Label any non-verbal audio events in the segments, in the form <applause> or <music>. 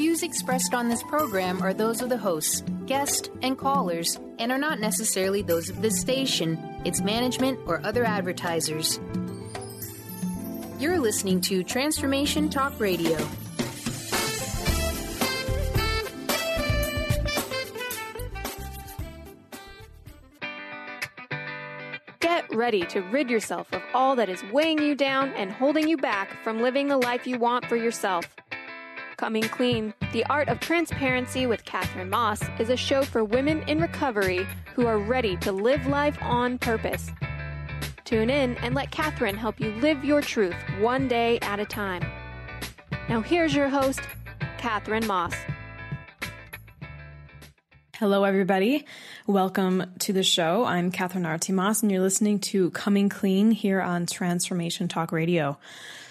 views expressed on this program are those of the hosts, guests, and callers, and are not necessarily those of this station, its management, or other advertisers. You're listening to Transformation Talk Radio. Get ready to rid yourself of all that is weighing you down and holding you back from living the life you want for yourself. Coming Clean, The Art of Transparency with Katherine Maas is a show for women in recovery who are ready to live life on purpose. Tune in and let Katherine help you live your truth one day at a time. Now, here's your host, Katherine Maas. Hello, everybody. Welcome to the show. I'm Katherine Arati Maas, and you're listening to Coming Clean here on Transformation Talk Radio.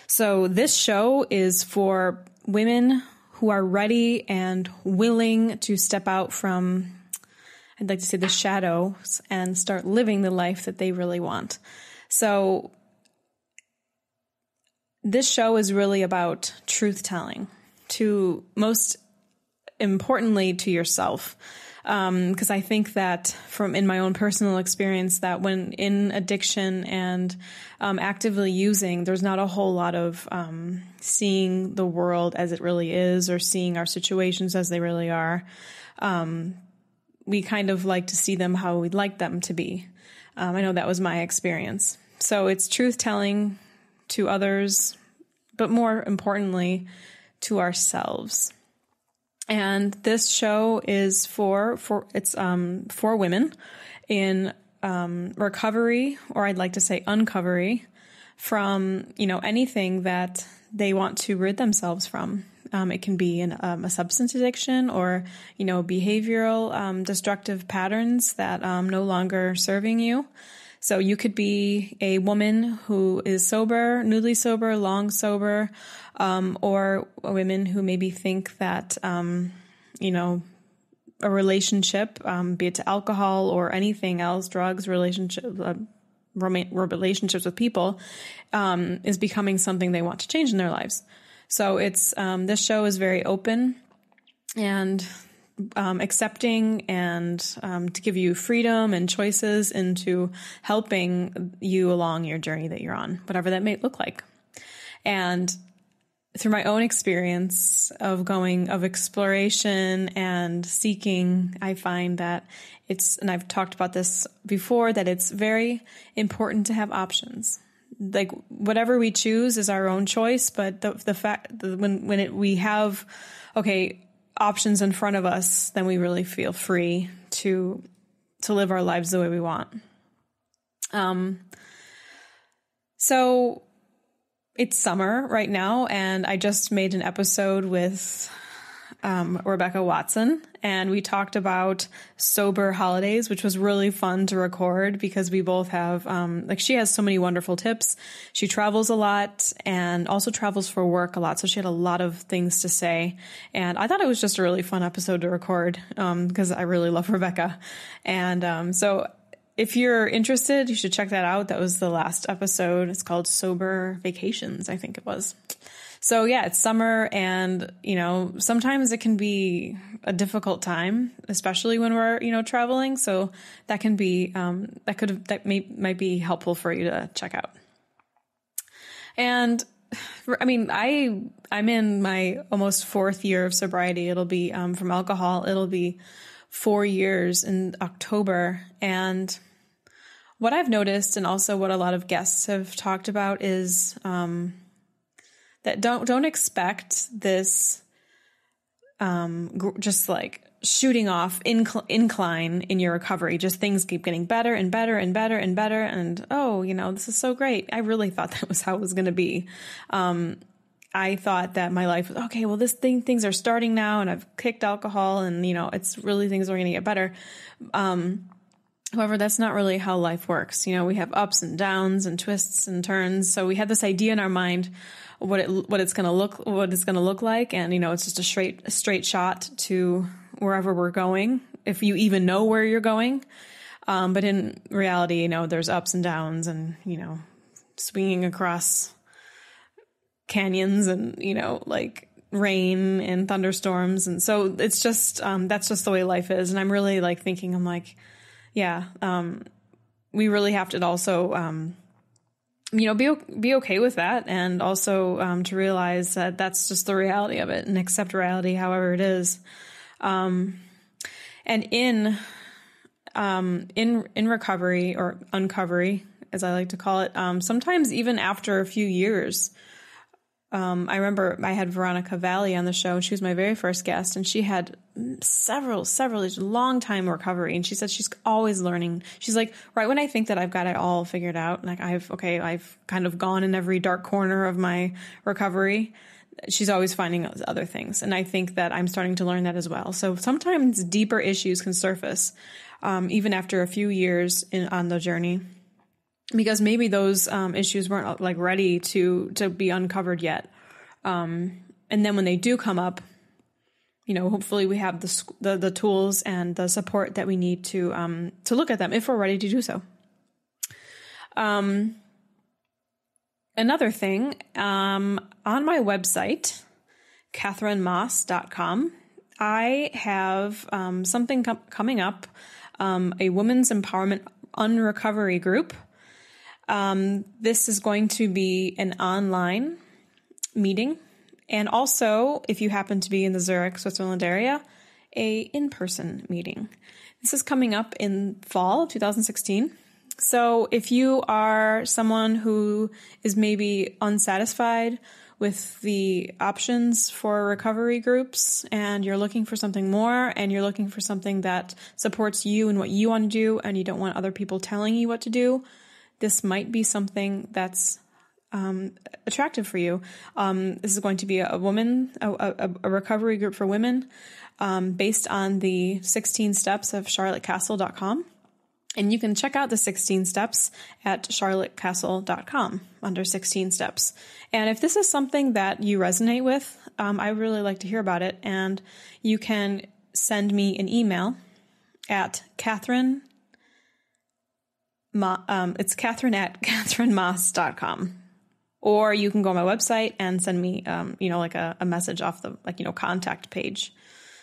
So, this show is for women who are ready and willing to step out from, I'd like to say, the shadows and start living the life that they really want. So, this show is really about truth telling to most importantly to yourself because um, I think that from in my own personal experience that when in addiction and um, actively using, there's not a whole lot of um, seeing the world as it really is or seeing our situations as they really are. Um, we kind of like to see them how we'd like them to be. Um, I know that was my experience. So it's truth telling to others, but more importantly, to ourselves. And this show is for for it's um, for women in um, recovery, or I'd like to say uncovery, from you know anything that they want to rid themselves from. Um, it can be an, um, a substance addiction or you know behavioral um, destructive patterns that um, no longer serving you. So you could be a woman who is sober, newly sober, long sober, um, or women who maybe think that, um, you know, a relationship, um, be it to alcohol or anything else, drugs, relationship, uh, relationships with people, um, is becoming something they want to change in their lives. So it's um, this show is very open and um, accepting and um, to give you freedom and choices into helping you along your journey that you're on, whatever that may look like. And through my own experience of going of exploration and seeking, I find that it's, and I've talked about this before, that it's very important to have options. Like whatever we choose is our own choice, but the the fact when when it, we have, okay, options in front of us, then we really feel free to to live our lives the way we want. Um, so it's summer right now, and I just made an episode with um, Rebecca Watson, and we talked about sober holidays, which was really fun to record because we both have, um, like, she has so many wonderful tips. She travels a lot and also travels for work a lot. So she had a lot of things to say. And I thought it was just a really fun episode to record because um, I really love Rebecca. And um, so if you're interested, you should check that out. That was the last episode. It's called Sober Vacations, I think it was. So yeah, it's summer and, you know, sometimes it can be a difficult time, especially when we're, you know, traveling. So that can be, um, that could, that may, might be helpful for you to check out. And I mean, I, I'm in my almost fourth year of sobriety. It'll be, um, from alcohol. It'll be four years in October. And what I've noticed and also what a lot of guests have talked about is, um, that don't don't expect this um just like shooting off incl- incline in your recovery. Just things keep getting better and better and better and better. And oh you know this is so great. I really thought <laughs> that was how it was going to be. Um i thought that my life was okay well this thing things are starting now and i've kicked alcohol and you know it's really things are going to get better. Um However, that's not really how life works. You know, we have ups and downs and twists and turns. So we had this idea in our mind what it what it's going to look what it's going to look like and you know it's just a straight a straight shot to wherever we're going if you even know where you're going um, but in reality you know there's ups and downs and you know swinging across canyons and you know like rain and thunderstorms. And so it's just, um, that's just the way life is. And I'm really like thinking, I'm like, yeah, um, we really have to also, um, you know, be be okay with that, and also um, to realize that that's just the reality of it, and accept reality however it is. Um, and in um, in in recovery or uncovery, as I like to call it, um, sometimes even after a few years, um, I remember I had Veronica Valli on the show. and She was my very first guest, and she had several, several long time recovery. And she said she's always learning. She's like, right when I think that I've got it all figured out, like I've okay, I've kind of gone in every dark corner of my recovery. She's always finding other things, and I think that I'm starting to learn that as well. So sometimes deeper issues can surface, um, even after a few years in, on the journey because maybe those um, issues weren't like ready to to be uncovered yet. Um, and then when they do come up, you know, hopefully we have the the, the tools and the support that we need to um, to look at them if we're ready to do so. Um, another thing um, on my website, katherinemaas.com, I have um, something com- coming up, um, a women's empowerment unrecovery group um, this is going to be an online meeting. And also, if you happen to be in the Zurich, Switzerland area, a in-person meeting. This is coming up in fall 2016. So if you are someone who is maybe unsatisfied with the options for recovery groups and you're looking for something more and you're looking for something that supports you and what you want to do and you don't want other people telling you what to do, this might be something that's um, attractive for you. Um, this is going to be a, woman, a, a, a, recovery group for women, um, based on the 16 steps of charlottekasl.com. And you can check out the 16 steps at charlottekasl.com under 16 steps. And if this is something that you resonate with, um, I really like to hear about it. And you can send me an email at Katherine um, it's Katherine at <laughs> katherinemaas.com. Or you can go on my website and send me, um, you know, like a, a, message off the, like, you know, contact page.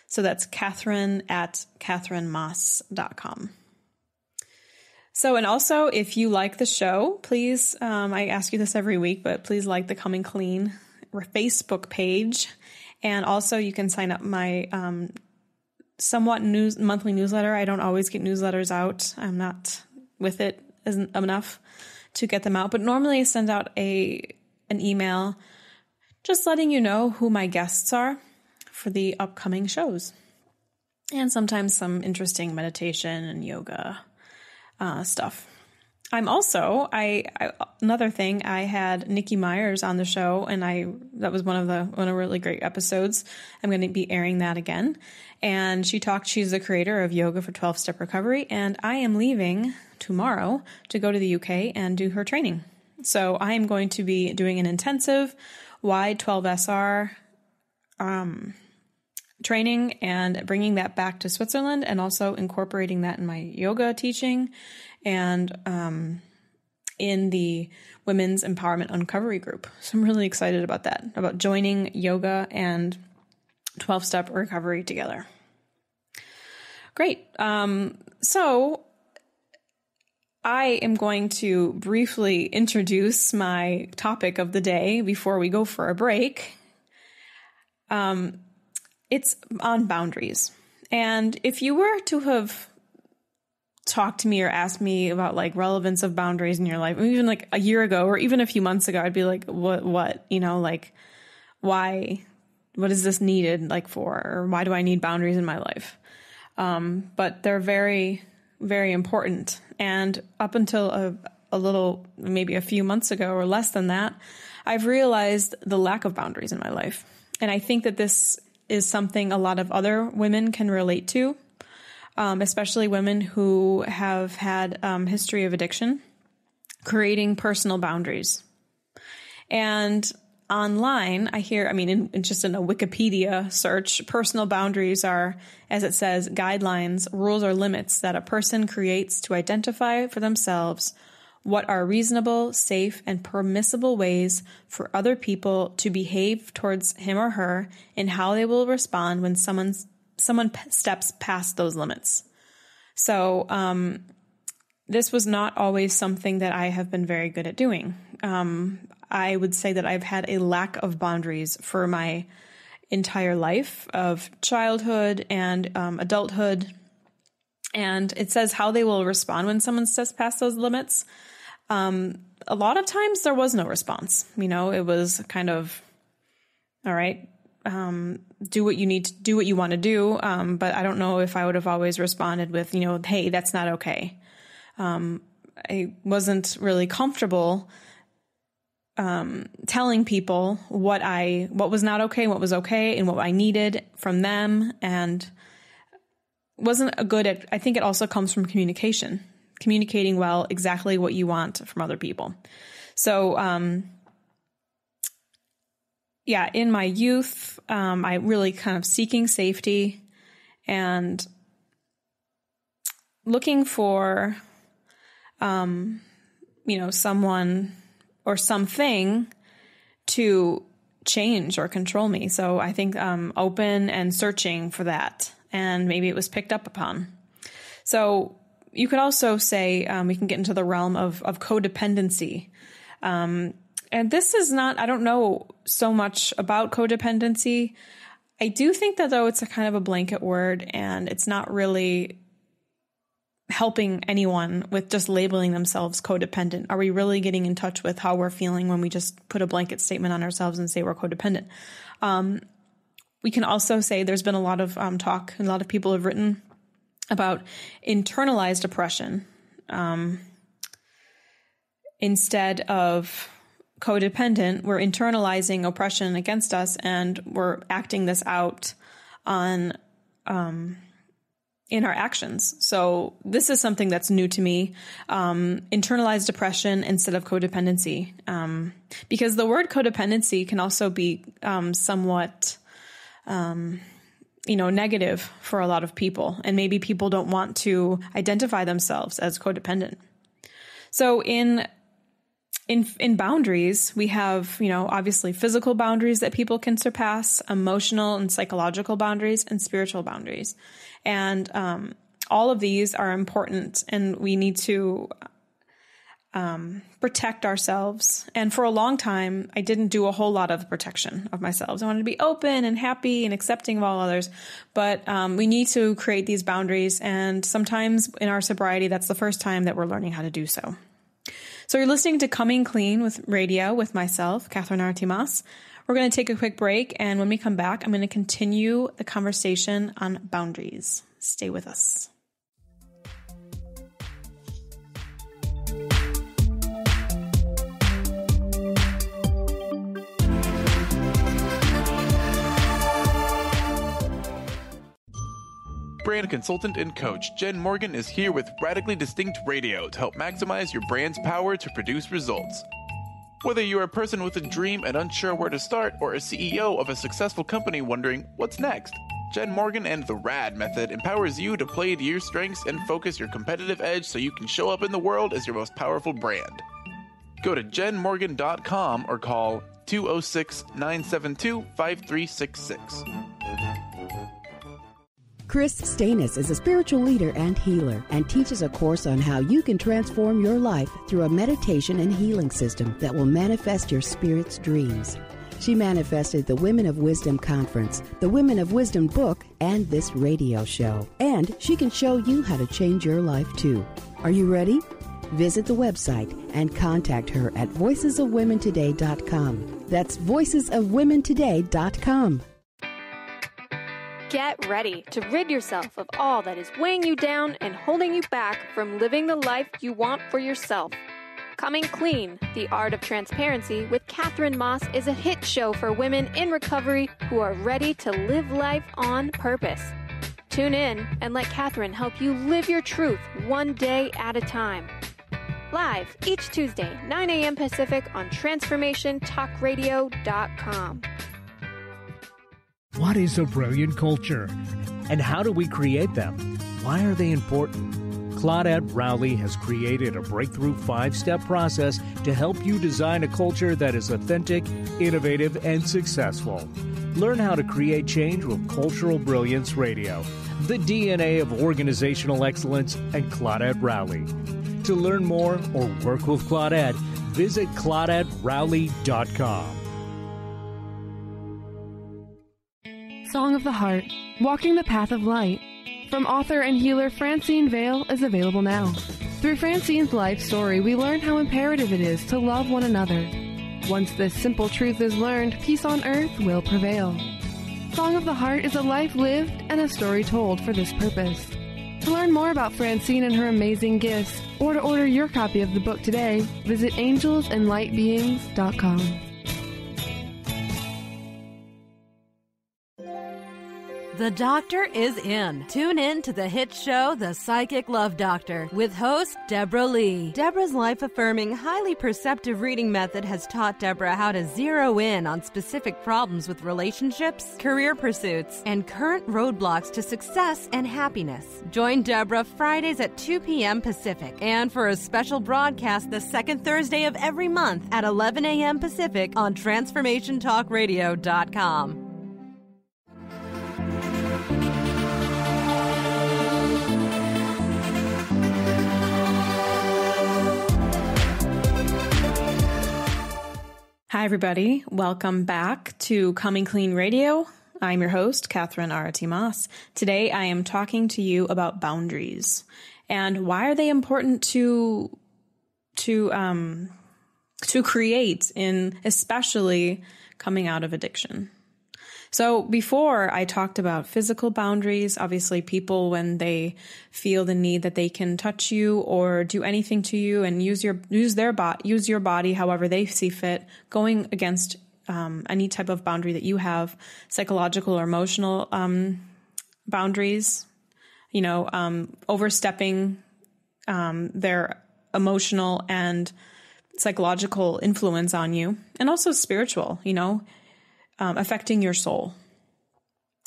So that's Katherine at katherinemaas.com. So, and also, if you like the show, please, um, I ask you this every week, but please like the Coming Clean Facebook page. And also, you can sign up my um, somewhat news monthly newsletter. I don't always get newsletters out. I'm not with it isn't enough to get them out. But normally I send out a an email just letting you know who my guests are for the upcoming shows. And sometimes some interesting meditation and yoga uh, stuff. I'm also I, I, another thing I had Nikki Myers on the show and I that was one of the one of really great episodes. I'm going to be airing that again. And she talked she's the creator of Yoga for 12 Step Recovery and I am leaving tomorrow to go to the UK and do her training. So I am going to be doing an intensive Y12SR um, training and bringing that back to Switzerland and also incorporating that in my yoga teaching and um, in the Women's Empowerment Uncovery group. So I'm really excited about that, about joining yoga and 12 step recovery together. Great. Um, so I am going to briefly introduce my topic of the day before we go for a break. Um, it's on boundaries. And if you were to have talked to me or asked me about like relevance of boundaries in your life, even like a year ago or even a few months ago, I'd be like, what, what, you know, like, why, what is this needed like for, or why do I need boundaries in my life? Um, but they're very, very important. And up until a, a little, maybe a few months ago or less than that, I've realized the lack of boundaries in my life. And I think that this is something a lot of other women can relate to, um, especially women who have had um, history of addiction, creating personal boundaries. And online, I hear, I mean, in, in, just in a Wikipedia search, personal boundaries are, as it says, guidelines, rules, or limits that a person creates to identify for themselves what are reasonable, safe, and permissible ways for other people to behave towards him or her and how they will respond when someone's, someone steps past those limits. So, um, this was not always something that I have been very good at doing. Um, I would say that I've had a lack of boundaries for my entire life of childhood and um, adulthood. And it says how they will respond when someone steps past those limits. Um, a lot of times there was no response. You know, it was kind of, all right, um, do what you need to do what you want to do. Um, but I don't know if I would have always responded with, you know, hey, that's not okay. Um, I wasn't really comfortable um, telling people what I what was not okay, what was okay, and what I needed from them, and wasn't a good at. I think it also comes from communication, communicating well exactly what you want from other people. So, um, yeah, in my youth, um, I really kind of seeking safety and looking for, um, you know, someone or something to change or control me. So I think um, open and searching for that, and maybe it was picked up upon. So you could also say um, we can get into the realm of of codependency. Um, and this is not, I don't know so much about codependency. I do think that though it's a kind of a blanket word and it's not really helping anyone with just labeling themselves codependent? Are we really getting in touch with how we're feeling when we just put a blanket statement on ourselves and say we're codependent? Um, we can also say there's been a lot of um, talk, and a lot of people have written about internalized oppression um, instead of codependent. We're internalizing oppression against us, and we're acting this out on um, in our actions. So this is something that's new to me. Um, internalized depression instead of codependency, um, because the word codependency can also be um, somewhat, um, you know, negative for a lot of people, and maybe people don't want to identify themselves as codependent. So in in in boundaries, we have, you know, obviously physical boundaries that people can surpass, emotional and psychological boundaries, and spiritual boundaries. And um, all of these are important, and we need to um, protect ourselves. And for a long time, I didn't do a whole lot of protection of myself. I wanted to be open and happy and accepting of all others. But um, we need to create these boundaries. And sometimes in our sobriety, that's the first time that we're learning how to do so. So you're listening to Coming Clean with Radio with myself, Katherine Arati Maas. We're going to take a quick break, and when we come back, I'm going to continue the conversation on boundaries. Stay with us. brand consultant and coach Jen Morgan is here with Radically Distinct Radio to help maximize your brand's power to produce results. Whether you're a person with a dream and unsure where to start, or a CEO of a successful company wondering what's next, Jen Morgan and the RAD method empowers you to play to your strengths and focus your competitive edge so you can show up in the world as your most powerful brand. Go to jenmorgan.com or call 206 972 5366. Chris Stanis is a spiritual leader and healer and teaches a course on how you can transform your life through a meditation and healing system that will manifest your spirit's dreams. She manifested the Women of Wisdom Conference, the Women of Wisdom book, and this radio show. And she can show you how to change your life too. Are you ready? Visit the website and contact her at voicesofwomentoday.com. That's voicesofwomentoday.com. Get ready to rid yourself of all that is weighing you down and holding you back from living the life you want for yourself. Coming Clean, The Art of Transparency with Katherine Maas is a hit show for women in recovery who are ready to live life on purpose. Tune in and let Katherine help you live your truth one day at a time. Live each Tuesday, 9 a.m. Pacific on TransformationTalkRadio.com. What is a brilliant culture? And how do we create them? Why are they important? Claudette Rowley has created a breakthrough five step process to help you design a culture that is authentic, innovative, and successful. Learn how to create change with Cultural Brilliance Radio, the DNA of organizational excellence, and Claudette Rowley. To learn more or work with Claudette, visit ClaudetteRowley.com. Song of the Heart Walking the Path of Light from author and healer Francine Vale is available now. Through Francine's life story, we learn how imperative it is to love one another. Once this simple truth is learned, peace on earth will prevail. Song of the Heart is a life lived and a story told for this purpose. To learn more about Francine and her amazing gifts, or to order your copy of the book today, visit angelsandlightbeings.com. The doctor is in. Tune in to the hit show, The Psychic Love Doctor, with host Deborah Lee. Deborah's life affirming, highly perceptive reading method has taught Deborah how to zero in on specific problems with relationships, career pursuits, and current roadblocks to success and happiness. Join Deborah Fridays at 2 p.m. Pacific and for a special broadcast the second Thursday of every month at 11 a.m. Pacific on TransformationTalkRadio.com. Hi, everybody. Welcome back to Coming Clean Radio. I'm your host, Katherine Arati Maas. Today, I am talking to you about boundaries and why are they important to to um, to create in especially coming out of addiction. So before I talked about physical boundaries, obviously people when they feel the need that they can touch you or do anything to you and use your use their bot use your body however they see fit, going against um, any type of boundary that you have, psychological or emotional um, boundaries, you know, um, overstepping um, their emotional and psychological influence on you, and also spiritual, you know, um, affecting your soul.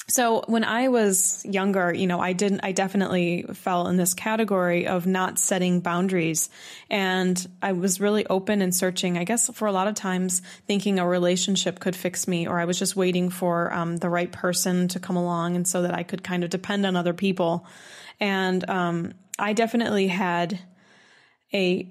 So when I was younger, you know, I didn't, I definitely fell in this category of not setting boundaries. And I was really open and searching, I guess, for a lot of times thinking a relationship could fix me, or I was just waiting for um, the right person to come along and so that I could kind of depend on other people. And um, I definitely had a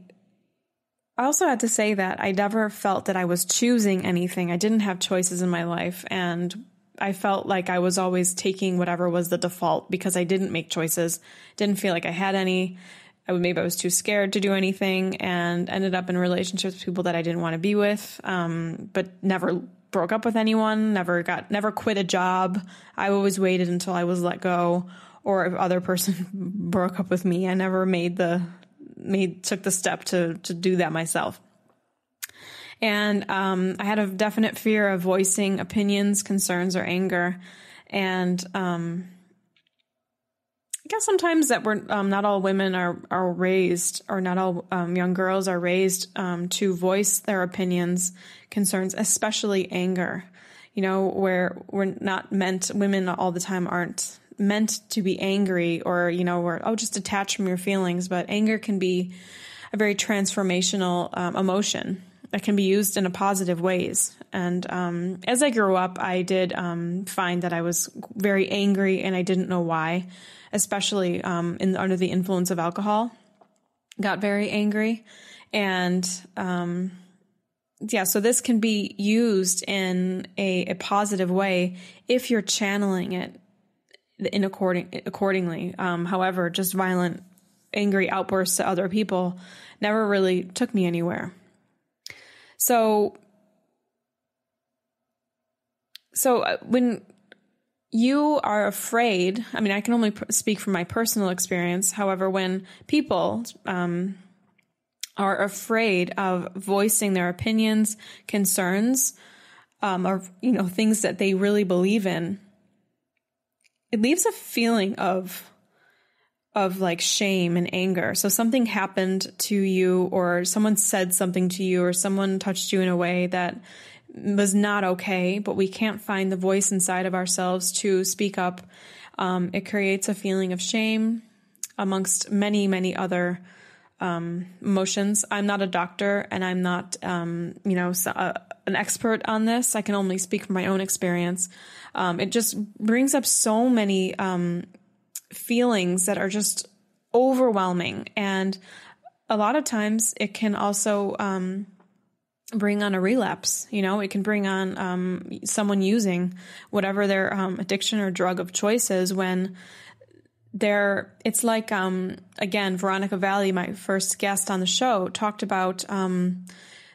I also had to say that I never felt that I was choosing anything. I didn't have choices in my life. And I felt like I was always taking whatever was the default because I didn't make choices, didn't feel like I had any. I would, maybe I was too scared to do anything and ended up in relationships with people that I didn't want to be with, um, but never broke up with anyone, never got, never quit a job. I always waited until I was let go or if other person <laughs> broke up with me. I never made the made took the step to to do that myself. And um, I had a definite fear of voicing opinions, concerns, or anger. And um, I guess sometimes that we're um, not all women are are raised, or not all um, young girls are raised um, to voice their opinions, concerns, especially anger. You know, where we're not meant. Women all the time aren't meant to be angry or, you know, or, oh, just detach from your feelings. But anger can be a very transformational um, emotion that can be used in a positive ways. And um, as I grew up, I did um, find that I was very angry and I didn't know why, especially um, in under the influence of alcohol. Got very angry, and um, yeah, so this can be used in a, a positive way if you're channeling it in according accordingly. Um, however, just violent, angry outbursts to other people never really took me anywhere. So, so uh, when you are afraid, I mean, I can only speak from my personal experience. However, when people um, are afraid of voicing their opinions, concerns, um, or you know things that they really believe in, it leaves a feeling of of like shame and anger. So something happened to you or someone said something to you or someone touched you in a way that was not okay, but we can't find the voice inside of ourselves to speak up. Um, it creates a feeling of shame, amongst many, many other um, emotions. I'm not a doctor and I'm not, um, you know, so, uh, an expert on this. I can only speak from my own experience. Um, it just brings up so many um, feelings that are just overwhelming. And a lot of times it can also um, bring on a relapse. You know, it can bring on um, someone using whatever their addiction or drug of choice is when there it's like um again veronica valli my first guest on the show talked about um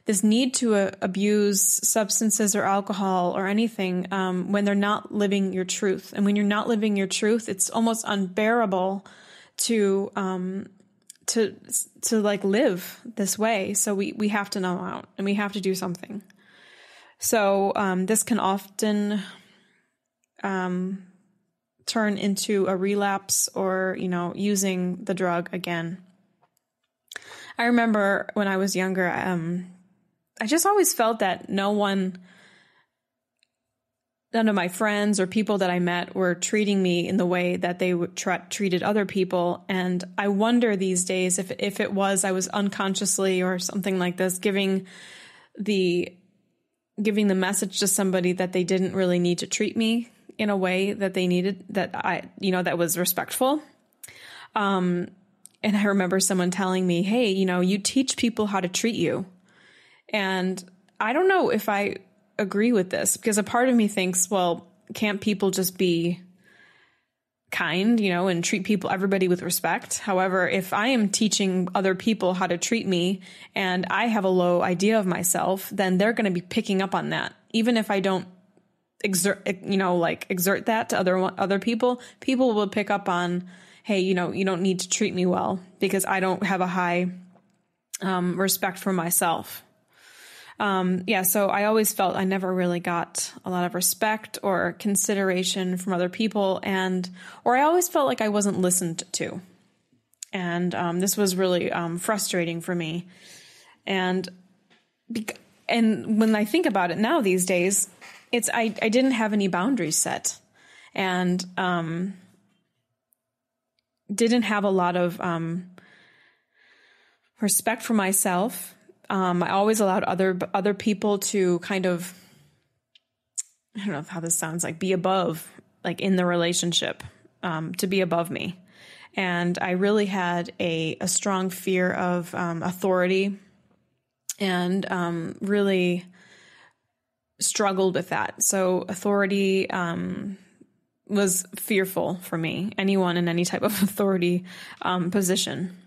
this need to uh, abuse substances or alcohol or anything um, when they're not living your truth. And when you're not living your truth it's almost unbearable to um to to like live this way. So we we have to know out and we have to do something. So um this can often um turn into a relapse or, you know, using the drug again. I remember when I was younger, um, I just always felt that no one, none of my friends or people that I met were treating me in the way that they tra- treated other people. And I wonder these days if, if it was I was unconsciously or something like this giving the giving the message to somebody that they didn't really need to treat me in a way that they needed that I, you know, that was respectful. Um, and I remember someone telling me, Hey, you know, you teach people how to treat you. And I don't know if I agree with this because a part of me thinks, well, can't people just be kind, you know, and treat people, everybody with respect. However, if I am teaching other people how to treat me and I have a low idea of myself, then they're going to be picking up on that. Even if I don't exert, you know, like exert that to other other people, people will pick up on, hey, you know, you don't need to treat me well because I don't have a high um, respect for myself. Um, yeah, so I always felt I never really got a lot of respect or consideration from other people, and or I always felt like I wasn't listened to, and um, this was really um, frustrating for me. And and when I think about it now these days, it's I, I didn't have any boundaries set and um, didn't have a lot of um, respect for myself. Um, I always allowed other other people to kind of I don't know how this sounds like be above like in the relationship um, to be above me, and I really had a a strong fear of um, authority and um, really struggled with that. So authority um, was fearful for me. Anyone in any type of <laughs> authority um, position.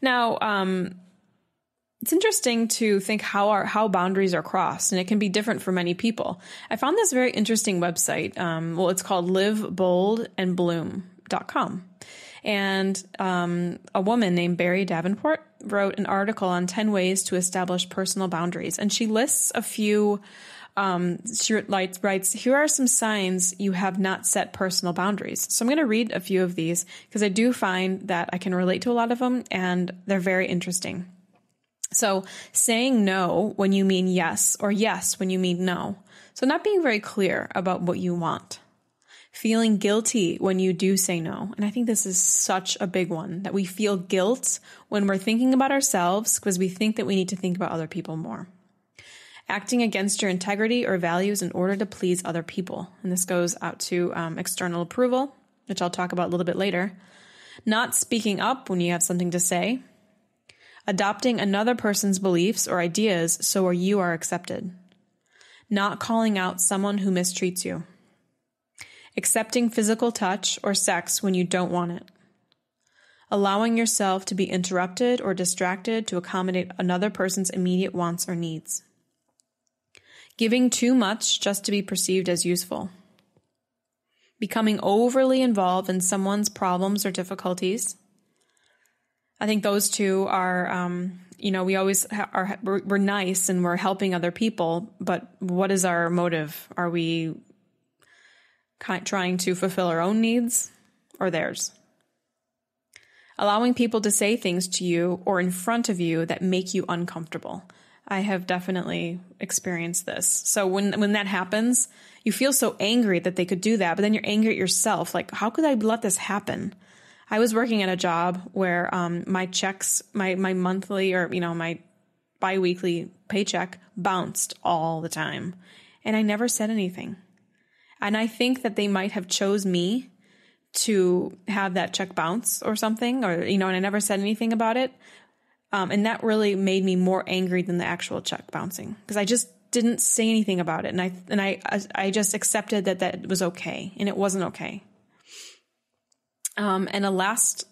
Now, um, it's interesting to think how our how boundaries are crossed, and it can be different for many people. I found this very interesting website. Um, well, it's called LiveBoldAndBloom.com. And um, a woman named Barrie Davenport wrote an article on 10 ways to establish personal boundaries. And she lists a few, um, she writes, here are some signs you have not set personal boundaries. So I'm going to read a few of these because I do find that I can relate to a lot of them and they're very interesting. So saying no when you mean yes or yes when you mean no. So not being very clear about what you want feeling guilty when you do say no. And I think this is such a big one that we feel guilt when we're thinking about ourselves because we think that we need to think about other people more. Acting against your integrity or values in order to please other people. And this goes out to um, external approval, which I'll talk about a little bit later. Not speaking up when you have something to say. Adopting another person's beliefs or ideas so you are accepted. Not calling out someone who mistreats you accepting physical touch or sex when you don't want it, allowing yourself to be interrupted or distracted to accommodate another person's immediate wants or needs, giving too much just to be perceived as useful, becoming overly involved in someone's problems or difficulties. I think those two are, um, you know, we always ha- are, we're, nice and we're helping other people, but what is our motive? Are we trying to fulfill our own needs or theirs. Allowing people to say things to you or in front of you that make you uncomfortable. I have definitely experienced this. So when when that happens, you feel so angry that they could do that, but then you're angry at yourself. Like, how could I let this happen? I was working at a job where um, my checks, my my monthly or you know my biweekly paycheck bounced all the time, and I never said anything. And I think that they might have chose me to have that check bounce or something, or you know, and I never said anything about it. Um, and that really made me more angry than the actual check bouncing because I just didn't say anything about it, and I and I I just accepted that that was okay, and it wasn't okay. Um, and a last,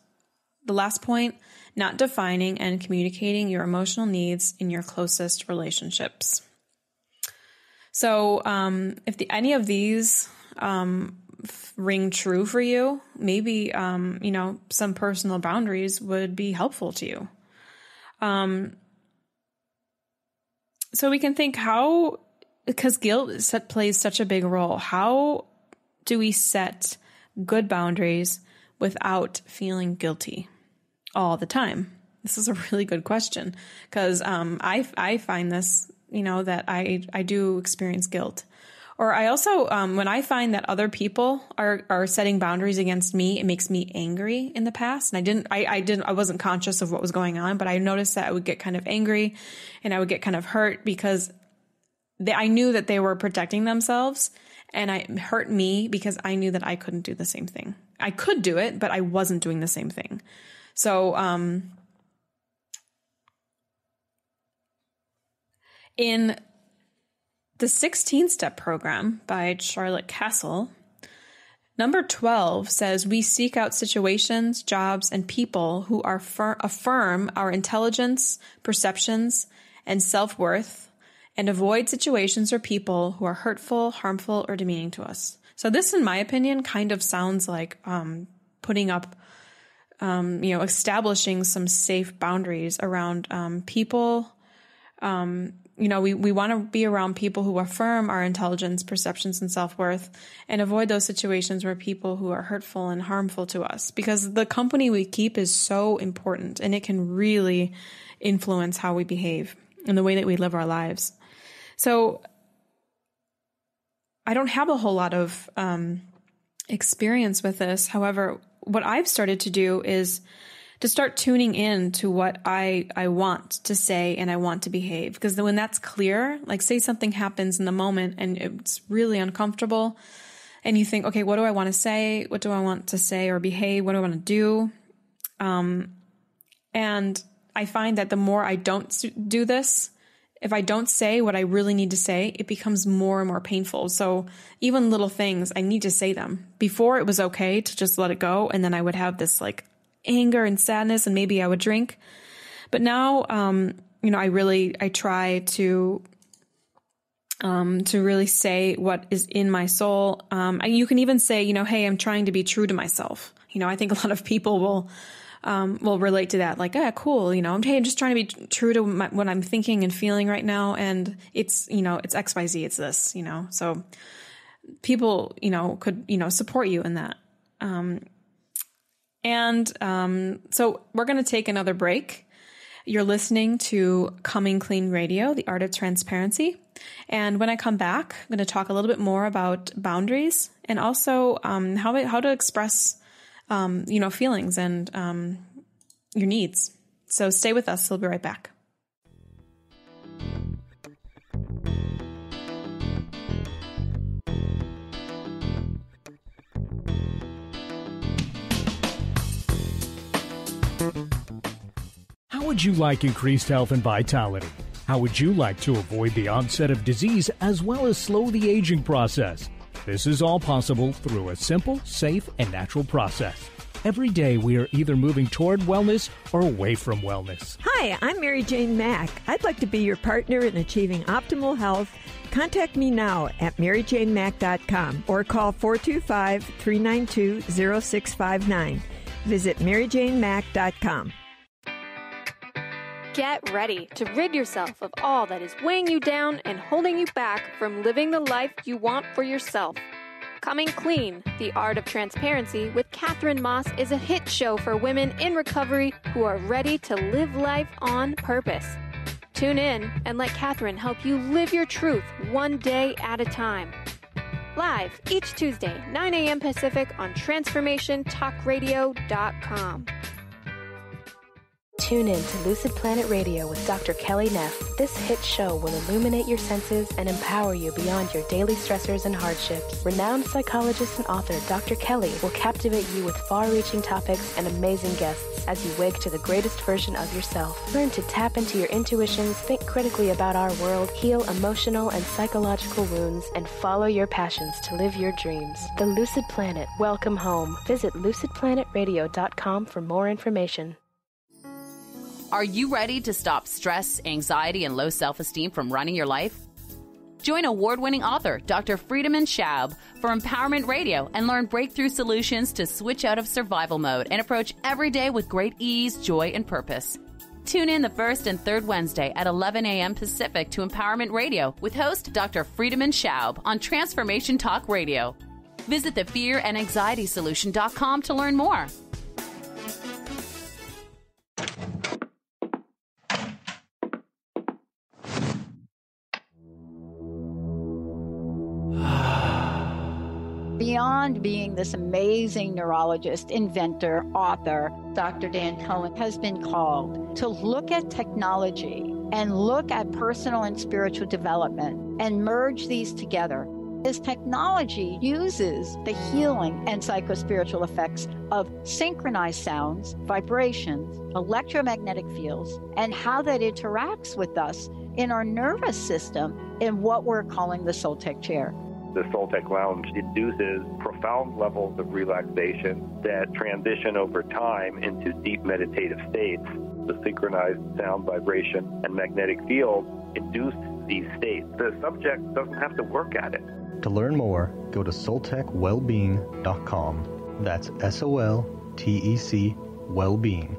the last point, not defining and communicating your emotional needs in your closest relationships. So, um, if the, any of these um, ring true for you, maybe um, you know some personal boundaries would be helpful to you. Um, so we can think how, because guilt set, plays such a big role. How do we set good boundaries without feeling guilty all the time? This is a <laughs> really good question because um, I I find this you know that I I do experience guilt. Or I also, um, when I find that other people are are setting boundaries against me, it makes me angry in the past. And I didn't, I, I didn't, I wasn't conscious of what was going on, but I noticed that I would get kind of angry, and I would get kind of hurt because they, I knew that they were protecting themselves, and I hurt me because I knew that I couldn't do the same thing. I could do it, but I wasn't doing the same thing. So, um, in the 16 step program by Charlotte Kasl, number 12 says we seek out situations, jobs, and people who are fir- affirm our intelligence, perceptions, and self worth, and avoid situations or people who are hurtful, harmful, or demeaning to us. So, this, in my opinion, kind of sounds like um, putting up, um, you know, establishing some safe boundaries around um, people. Um, you know, we, we want to be around people who affirm our intelligence, perceptions, and self worth and avoid those situations where people who are hurtful and harmful to us because the company we keep is so important and it can really influence how we behave and the way that we live our lives. So I don't have a whole lot of um, experience with this. However, what I've started to do is to start tuning in to what I, I want to say and I want to behave. Because when that's clear, like say something happens in the moment and it's really uncomfortable and you think, okay, what do I want to say? What do I want to say or behave? What do I want to do? Um, and I find that the more I don't do this, if I don't say what I really need to say, it becomes more and more painful. So even little things, I need to say them. Before it was okay to just let it go. And then I would have this like anger and sadness and maybe I would drink. But now, um, you know, I really, I try to, um, to really say what is in my soul. Um, you can even say, you know, hey, I'm trying to be true to myself. You know, I think a lot of people will, um, will relate to that. Like, ah, cool. You know, I'm just trying to be true to my, what I'm thinking and feeling right now. And it's, you know, it's X, Y, Z. It's this, you know, so people, you know, could, you know, support you in that. Um, and um, so we're going to take another break. You're listening to Coming Clean Radio, the art of transparency. And when I come back, I'm going to talk a little bit more about boundaries and also um, how how to express, um, you know, feelings and um, your needs. So stay with us. We'll be right back. How would you like increased health and vitality? How would you like to avoid the onset of disease as well as slow the aging process? This is all possible through a simple, safe, and natural process. Every day we are either moving toward wellness or away from wellness. Hi, I'm Mary Jane Mack. I'd like to be your partner in achieving optimal health. Contact me now at maryjanemack.com or call 425 392 0659. Visit maryjanemack.com. Get ready to rid yourself of all that is weighing you down and holding you back from living the life you want for yourself. Coming Clean, The Art of Transparency with Katherine Maas is a hit show for women in recovery who are ready to live life on purpose. Tune in and let Katherine help you live your truth one day at a time. Live each Tuesday, 9 a.m. Pacific on TransformationTalkRadio.com. Tune in to Lucid Planet Radio with Dr. Kelly Neff. This hit show will illuminate your senses and empower you beyond your daily stressors and hardships. Renowned psychologist and author Dr. Kelly will captivate you with far reaching topics and amazing guests as you wake to the greatest version of yourself. Learn to tap into your intuitions, think critically about our world, heal emotional and psychological wounds, and follow your passions to live your dreams. The Lucid Planet. Welcome home. Visit lucidplanetradio.com for more information. Are you ready to stop stress, anxiety, and low self esteem from running your life? Join award winning author Dr. Friedemann Schaub for Empowerment Radio and learn breakthrough solutions to switch out of survival mode and approach every day with great ease, joy, and purpose. Tune in the first and third Wednesday at 11 a.m. Pacific to Empowerment Radio with host Dr. Friedemann Schaub on Transformation Talk Radio. Visit the fearandanxietysolution.com to learn more. Beyond being this amazing neurologist, inventor, author, Dr. Dan Cohen has been called to look at technology and look at personal and spiritual development and merge these together. His technology uses the healing and psychospiritual effects of synchronized sounds, vibrations, electromagnetic fields, and how that interacts with us in our nervous system in what we're calling the Soltec chair. The Soltec Lounge induces profound levels of relaxation that transition over time into deep meditative states. The synchronized sound, vibration, and magnetic field induce these states. The subject doesn't have to work at it. To learn more, go to soltecwellbeing.com. That's S O L T E C Wellbeing.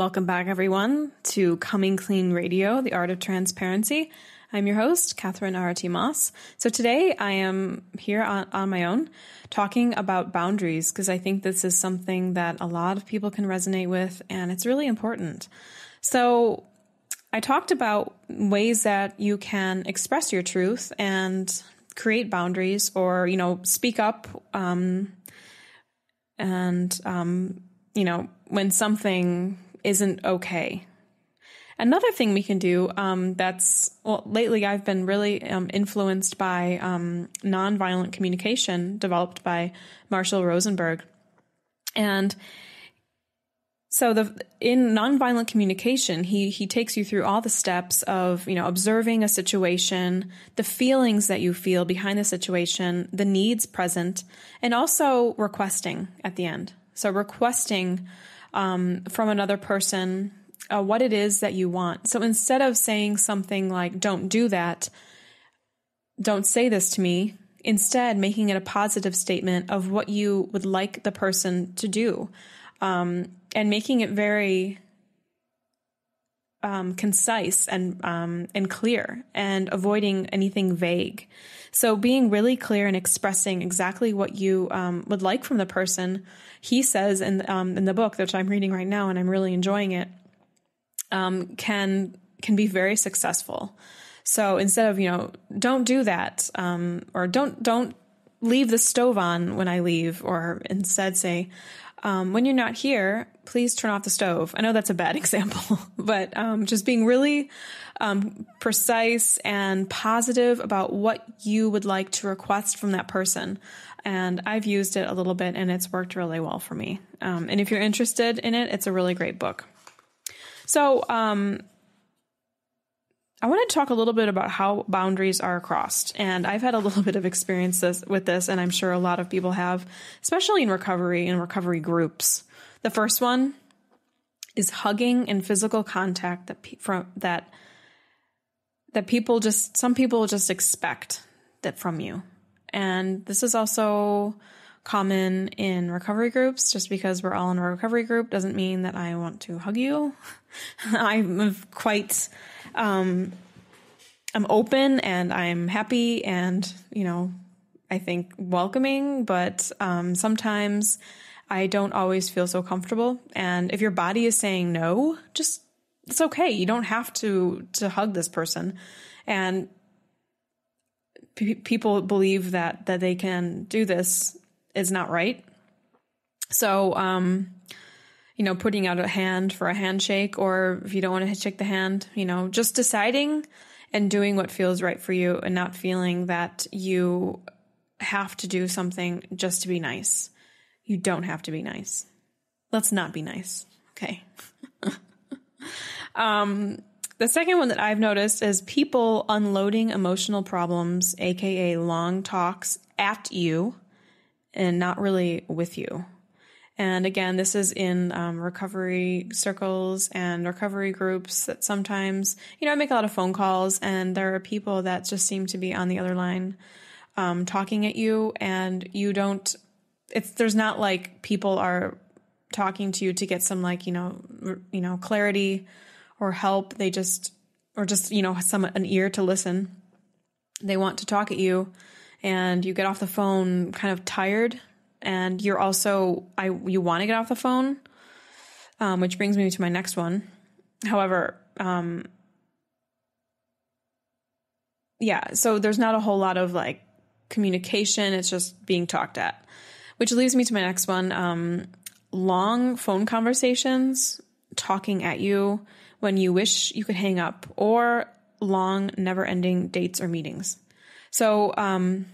Welcome back, everyone, to Coming Clean Radio, the art of transparency. I'm your host, Katherine Arati Maas. So today I am here on, on my own talking about boundaries because I think this is something that a lot of people can resonate with and it's really important. So I talked about ways that you can express your truth and create boundaries or, you know, speak up, um, and, um, you know, when something isn't okay. Another thing we can do um, that's, well, lately I've been really um, influenced by um, nonviolent communication developed by Marshall Rosenberg. And so the in nonviolent communication, he he takes you through all the steps of you know observing a situation, the feelings that you feel behind the situation, the needs present, and also requesting at the end. So requesting um, from another person uh, what it is that you want. So instead of saying something like, don't do that, don't say this to me, instead making it a positive statement of what you would like the person to do um, and making it very um, concise and um, and clear and avoiding anything vague. So being really clear and expressing exactly what you um, would like from the person. He says in um, in the book that I'm reading right now, and I'm really enjoying it. Um, can can be very successful. So instead of you know don't do that um, or don't don't leave the stove on when I leave, or instead say um, when you're not here, please turn off the stove. I know that's a bad <laughs> example, but um, just being really um, precise and positive about what you would like to request from that person. And I've used it a little bit and it's worked really well for me. Um, and if you're interested in it, it's a really great book. So, um, I want to talk a little bit about how boundaries are crossed. And I've had a little <laughs> bit of experience with this, and I'm sure a lot of people have, especially in recovery and recovery groups. The first one is hugging and physical contact that pe- from that that people just some people just expect that from you. And this is also common in recovery groups. Just because we're all in a recovery group doesn't mean that I want to hug you. <laughs> I'm quite um, I'm open and I'm happy and, you know, I think, welcoming, but um, sometimes I don't always feel so comfortable. And if your body is saying no, just it's okay. You don't have to to hug this person. And people believe that that they can do this is not right. So, um, you know, putting out a hand for a handshake, or if you don't want to shake the hand, you know, just deciding and doing what feels right for you and not feeling that you have to do something just to be nice. You don't have to be nice. Let's not be nice. Okay. <laughs> um, the second one that I've noticed is people unloading emotional problems, aka long talks, at you and not really with you. And again, this is in um, recovery circles and recovery groups that sometimes, you know, I make a lot of phone calls and there are people that just seem to be on the other line um, talking at you and you don't, it's, there's not like people are talking to you to get some like, you know, r- you know, clarity or help. They just, or just, you know, some, an ear to listen. They want to talk at you and you get off the phone kind of tired and you're also I you want to get off the phone, um, which brings me to my next one. However, um, yeah, so there's not a whole lot of like communication. It's just being talked at, which leads me to my next one. Um, long phone conversations, talking at you when you wish you could hang up, or long, never ending dates or meetings. So, um,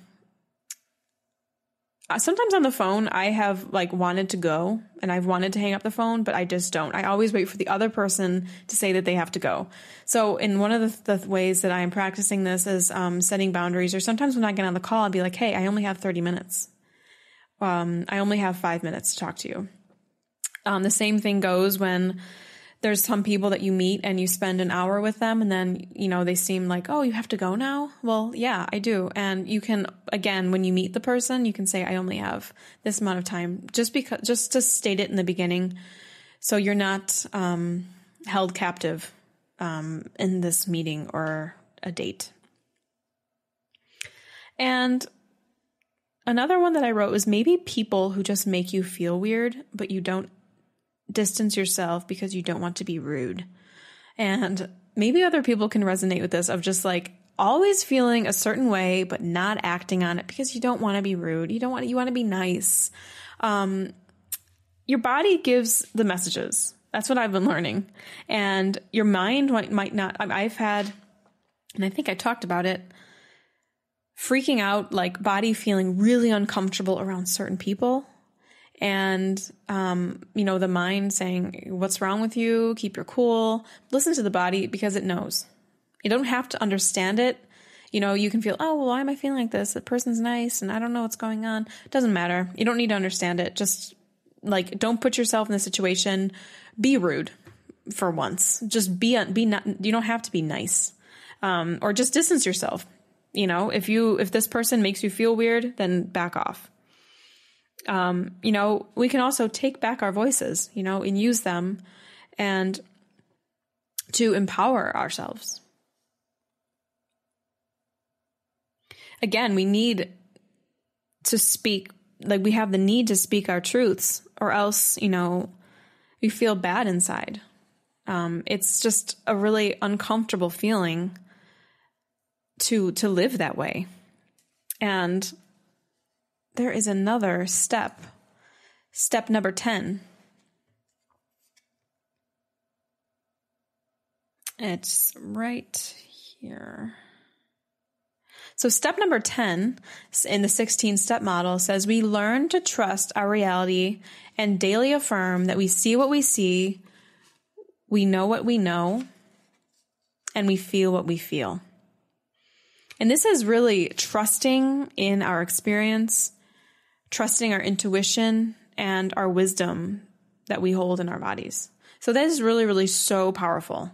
sometimes on the phone I have like wanted to go and I've wanted to hang up the phone, but I just don't. I always wait for the other person to say that they have to go. So in one of the, the ways that I am practicing this is um, setting boundaries. Or sometimes when I get on the call, I'll be like, "Hey, I only have thirty minutes. Um, I only have five minutes to talk to you." Um, the same thing goes when there's some people that you meet and you spend an hour with them and then you know they seem like oh you have to go now? Well yeah i do. And you can again when you meet the person you can say i only have this amount of time just because just to state it in the beginning. So you're not um, held captive um, in this meeting or a date. And another one that i wrote was maybe people who just make you feel weird but you don't distance yourself because you don't want to be rude. And maybe other people can resonate with this of just like always feeling a certain way but not acting on it because you don't want to be rude. You don't want you want to be nice. Um, your body gives the messages. That's what I've been learning. And your mind might, might not I've had and I think I talked about it freaking out like body feeling really uncomfortable around certain people and um, you know the mind saying what's wrong with you? Keep your cool. Listen to the body because it knows. You don't have to understand it. You know you can feel oh well why am i feeling like this? The person's nice and i don't know what's going on. It doesn't matter. You don't need to understand it. Just like don't put yourself in the situation. Be rude for once. Just be be not you don't have to be nice. Um, or just distance yourself. You know if you if this person makes you feel weird then back off um, you know, we can also take back our voices, you know, and use them and to empower ourselves. Again, we need to speak, like, we have the need to speak our truths, or else, you know, we feel bad inside. Um, it's just a really uncomfortable feeling to to live that way. And there is another step. Step number 10. It's right here. So, step number 10 in the 16 step model says we learn to trust our reality and daily affirm that we see what we see, we know what we know, and we feel what we feel. And this is really trusting in our experience trusting our intuition and our wisdom that we hold in our bodies. So that is really, really so powerful.